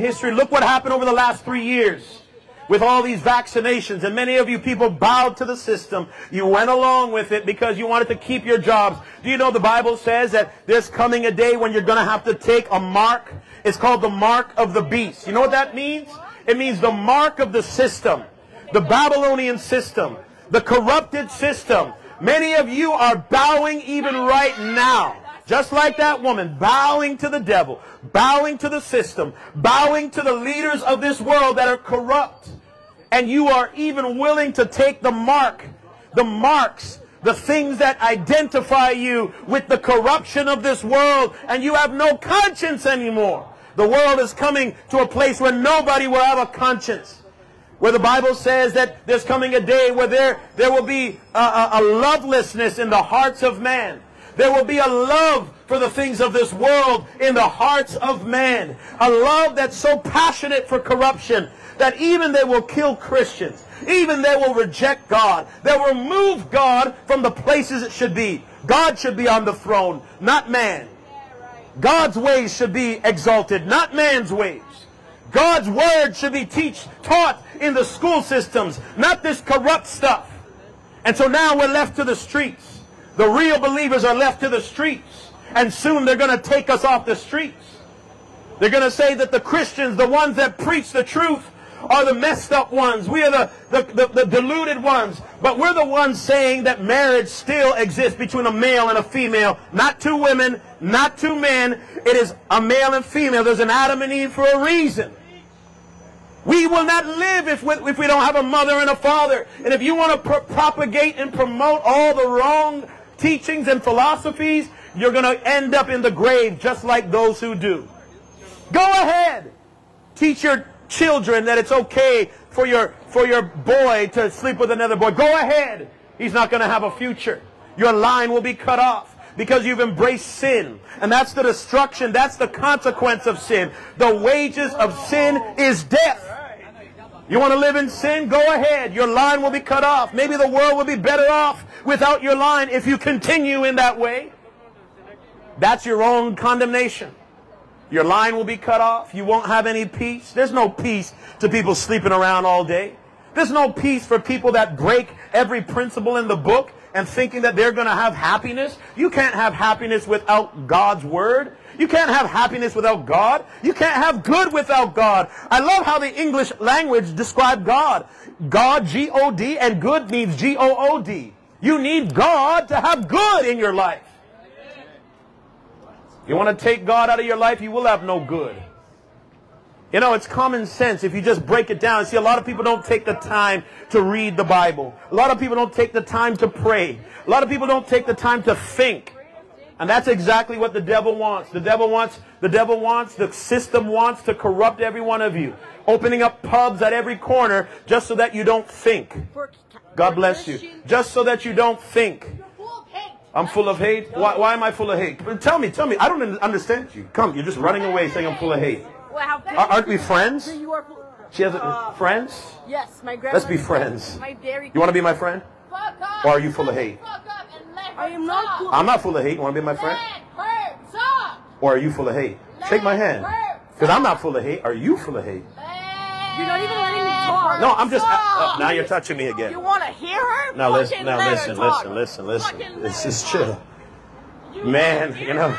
history. Look what happened over the last three years with all these vaccinations. And many of you people bowed to the system. You went along with it because you wanted to keep your jobs. Do you know the Bible says that there's coming a day when you're going to have to take a mark? It's called the mark of the beast. You know what that means? It means the mark of the system, the Babylonian system, the corrupted system. Many of you are bowing even right now. Just like that woman, bowing to the devil, bowing to the system, bowing to the leaders of this world that are corrupt. And you are even willing to take the mark, the marks, the things that identify you with the corruption of this world, and you have no conscience anymore. The world is coming to a place where nobody will have a conscience. Where the Bible says that there's coming a day where there, there will be a, a, a lovelessness in the hearts of man. There will be a love for the things of this world in the hearts of man. A love that's so passionate for corruption that even they will kill Christians. Even they will reject God. They will remove God from the places it should be. God should be on the throne, not man. God's ways should be exalted, not man's ways. God's word should be teach, taught in the school systems, not this corrupt stuff. And so now we're left to the streets. The real believers are left to the streets. And soon they're going to take us off the streets. They're going to say that the Christians, the ones that preach the truth, are the messed up ones. We are the, the, the, the, deluded ones. But we're the ones saying that marriage still exists between a male and a female. Not two women, not two men. It is a male and female. There's an Adam and Eve for a reason. We will not live if we, if we don't have a mother and a father. And if you want to pro propagate and promote all the wrong teachings and philosophies, you're going to end up in the grave just like those who do. Go ahead. Teach your children that it's okay for your, for your boy to sleep with another boy. Go ahead. He's not going to have a future. Your line will be cut off because you've embraced sin. And that's the destruction. That's the consequence of sin. The wages of sin is death. You want to live in sin? Go ahead. Your line will be cut off. Maybe the world will be better off without your line if you continue in that way. That's your own condemnation. Your line will be cut off. You won't have any peace. There's no peace to people sleeping around all day. There's no peace for people that break every principle in the book and thinking that they're going to have happiness. You can't have happiness without God's word. You can't have happiness without God. You can't have good without God. I love how the English language described God. God, G-O-D, and good means G-O-O-D. You need God to have good in your life. You want to take God out of your life, you will have no good. You know, it's common sense if you just break it down. See, a lot of people don't take the time to read the Bible. A lot of people don't take the time to pray. A lot of people don't take the time to think. And that's exactly what the devil wants. The devil wants, the devil wants, the system wants to corrupt every one of you. Opening up pubs at every corner just so that you don't think. God bless you. Just so that you don't think. I'm full of hate. Why, why am I full of hate? Tell me, tell me. I don't understand you. Come, you're just running away saying I'm full of hate. Aren't we friends? She has uh, friends? Yes, my grandma. Let's be friends. My dairy You want to be my friend? Fuck Or are you full of hate? I am not full I'm not full of hate. You want to be my friend? Let her talk. Or are you full of hate? Let Shake my hand. Because I'm not full of hate. Are you full of hate? You're not even letting me talk. No, I'm just. Uh, now you're touching me again. You want to hear her? Now listen. Now listen. Listen. Listen. Listen. This is chill. Man, you know,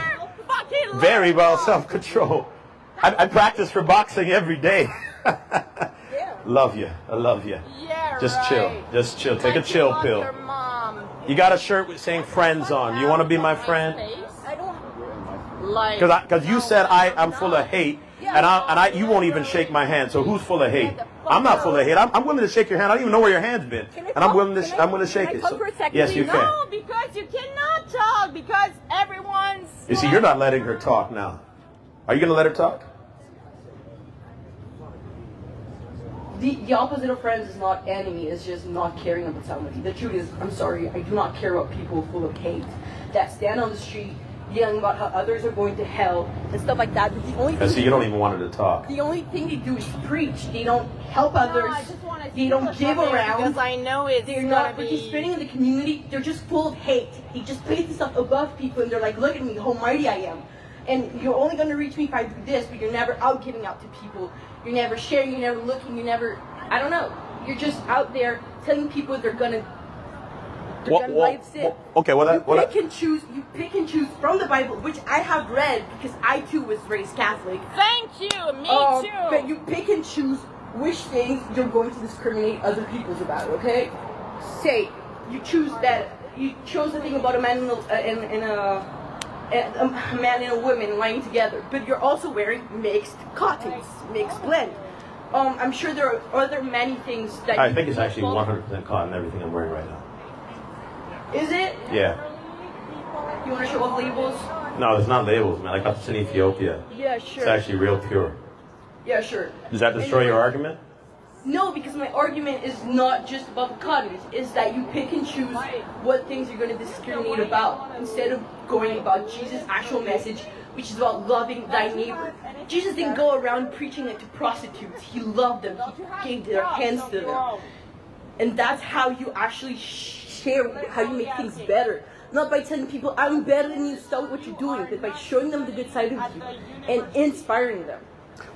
very well self-control. I, I practice for boxing every day. love you. I love you. Yeah, Just right. chill. Just chill. Take a chill pill. You got a shirt with saying friends on. You want to be my friend? I don't like. Because you said I, I'm full of hate. And I, and I, you won't even shake my hand. So who's full of hate? I'm not full of hate. I'm, I'm willing to shake your hand. I don't even know where your hand's been, and I'm willing to, I'm willing to shake it. So, yes, you no, can. No, because you cannot talk because everyone's. You see, you're not letting her talk now. Are you going to let her talk? The, the opposite of friends is not enemy, it's just not caring about somebody. The truth is, I'm sorry, I do not care about people full of hate that stand on the street yelling about how others are going to hell and stuff like that. But the only thing see, you don't even want her to talk. The only thing they do is preach. They don't help others. No, they don't give around. Because I know it's They're not participating be... in the community. They're just full of hate. They just place themselves above people and they're like, look at me, how mighty I am. And you're only gonna reach me if I do this, but you're never out giving out to people. You're never sharing, you're never looking, you're never I don't know. You're just out there telling people they're gonna they're What- gonna what- live sin. what- okay, well, that- you well, that- pick and choose you pick and choose from the Bible, which I have read because I too was raised Catholic. Thank you. Me Um, too. But you pick and choose which things you're going to discriminate other people's about. Okay? Say you choose that you chose the thing about a man in a, uh, and, and a, a man and a woman lying together, but you're also wearing mixed cottons, mixed blend. Um, I'm sure there are other many things that I think it's actually 100% cotton, everything I'm wearing right now. Is it? Yeah. You want to show off labels? No, it's not labels, man. I got this in Ethiopia. Yeah, sure. It's actually real pure. Yeah, sure. Does that destroy your argument? No, because my argument is not just about the cottons. Is that you pick and choose what things you're going to discriminate about instead of going about Jesus' actual message, which is about loving thy neighbor. Jesus didn't go around preaching it to prostitutes. He loved them. He gave their hands to them, and that's how you actually share how you make things better. Not by telling people I'm better than you, stop what you're doing, but by showing them the good side of you and inspiring them.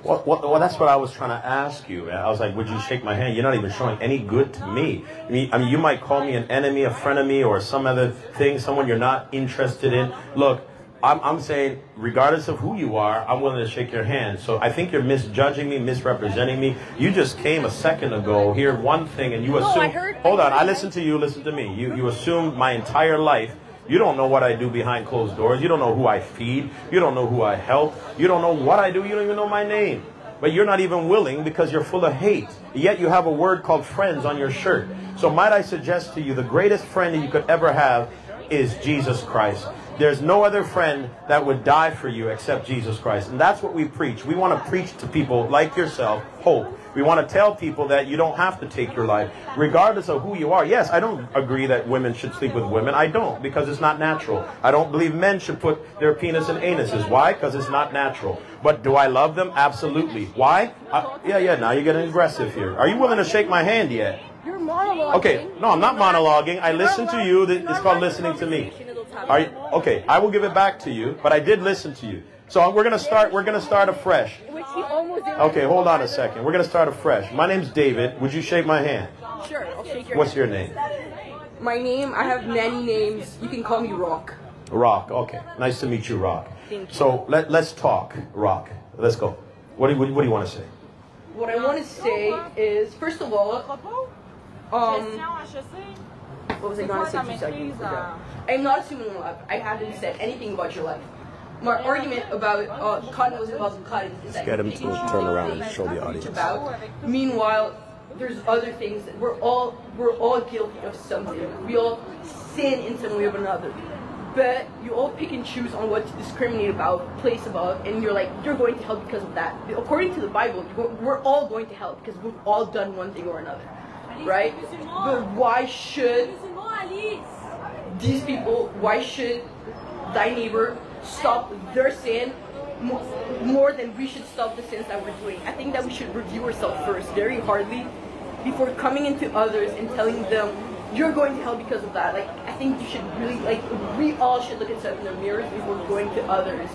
Well, well, well, that's what I was trying to ask you. I was like, would you shake my hand? You're not even showing any good to me. I mean, I mean, you might call me an enemy, a friend of me, or some other thing, someone you're not interested in. Look, I'm, I'm saying, regardless of who you are, I'm willing to shake your hand. So I think you're misjudging me, misrepresenting me. You just came a second ago, hear one thing, and you No, assume. I heard- hold on, I listened to you, listen to me. You, you assumed my entire life. You don't know what I do behind closed doors. You don't know who I feed. You don't know who I help. You don't know what I do. You don't even know my name. But you're not even willing because you're full of hate. Yet you have a word called friends on your shirt. So might I suggest to you the greatest friend that you could ever have is Jesus Christ. There's no other friend that would die for you except Jesus Christ. And that's what we preach. We want to preach to people like yourself hope. We want to tell people that you don't have to take your life, regardless of who you are. Yes, I don't agree that women should sleep with women. I don't, because it's not natural. I don't believe men should put their penis in anuses. Why? Because it's not natural. But do I love them? Absolutely. Why? I, yeah, yeah, now you're getting aggressive here. Are you willing to shake my hand yet? You're monologuing. Okay, no, I'm not monologuing. I listen to you. It's called listening to me. Are you, okay, I will give it back to you, but I did listen to you. So we're gonna start. We're gonna start afresh. Which he almost did. Okay, hold on a second. We're gonna start afresh. My name's David. Would you shake my hand? Sure, I'll shake your What's your name? My name, I have many names. You can call me Rock. Rock. Okay, nice to meet you, Rock. Thank you. So let let's talk, Rock. Let's go. What do you, what do you want to say? What I want to say is, first of all, um, what was I going to say two seconds ago? I'm not assuming love. I haven't said anything about your life. My argument about uh, cotton was about cotton is that get him to turn around and show the audience. About. Meanwhile, there's other things that we're all we're all guilty of something. We all sin in some way or another. But you all pick and choose on what to discriminate about, place about, and you're like, you're going to hell because of that. According to the Bible, we're- we're all going to hell because we've all done one thing or another, right? But why should these people, why should thy neighbor stop their sin more than we should stop the sins that we're doing? I think that we should review ourselves first, very hardly, before coming into others and telling them, you're going to hell because of that. Like, I think you should really, like, we all should look at ourselves in the mirror before going to others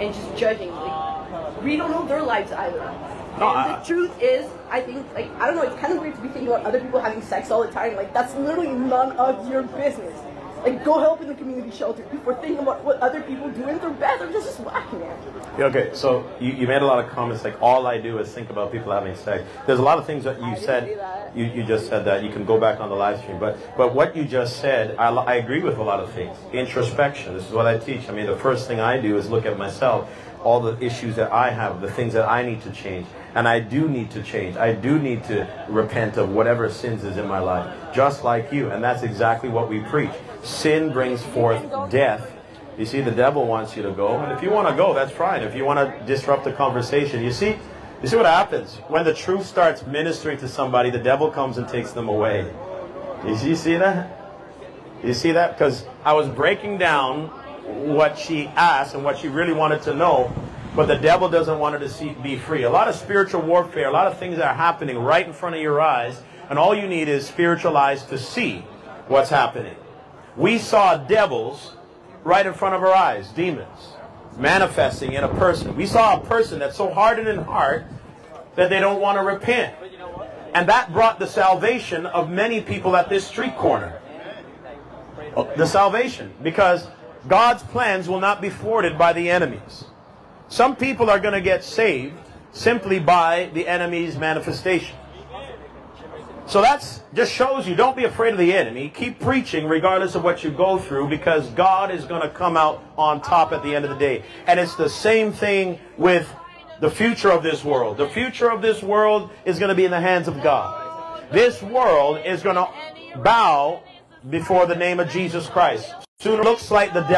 and just judging. Like, we don't know their lives either. No, and I- the truth is, I think, like, I don't know, it's kind of weird to be thinking about other people having sex all the time. Like, that's literally none of your business. Like, go help in the community shelter before thinking about what other people do in their bathroom. This is whack, man. Yeah, Okay, so you, you made a lot of comments like all I do is think about people having sex. There's a lot of things that you didn't said. that. You, you just said that. You can go back on the live stream. But but what you just said, I, I agree with a lot of things. Introspection. This is what I teach. I mean, the first thing I do is look at myself, all the issues that I have, the things that I need to change. And I do need to change. I do need to repent of whatever sins is in my life, just like you. And that's exactly what we preach. Sin brings forth death. You see, the devil wants you to go, and if you want to go, that's fine. If you want to disrupt the conversation, you see, you see what happens when the truth starts ministering to somebody, the devil comes and takes them away. You see, you see that? You see that? Because I was breaking down what she asked and what she really wanted to know, but the devil doesn't want her to see, be free. A lot of spiritual warfare, a lot of things that are happening right in front of your eyes, and all you need is spiritual eyes to see what's happening. We saw devils right in front of our eyes, demons. manifesting in a person. We saw a person that's so hardened in heart that they don't want to repent. And that brought the salvation of many people at this street corner. Oh, the salvation. Because God's plans will not be thwarted by the enemies. Some people are going to get saved simply by the enemy's manifestation. So that's just shows you don't be afraid of the enemy. Keep preaching regardless of what you go through because God is going to come out on top at the end of the day. And it's the same thing with the future of this world. The future of this world is going to be in the hands of God. This world is going to bow before the name of Jesus Christ. Soon it looks like the devil.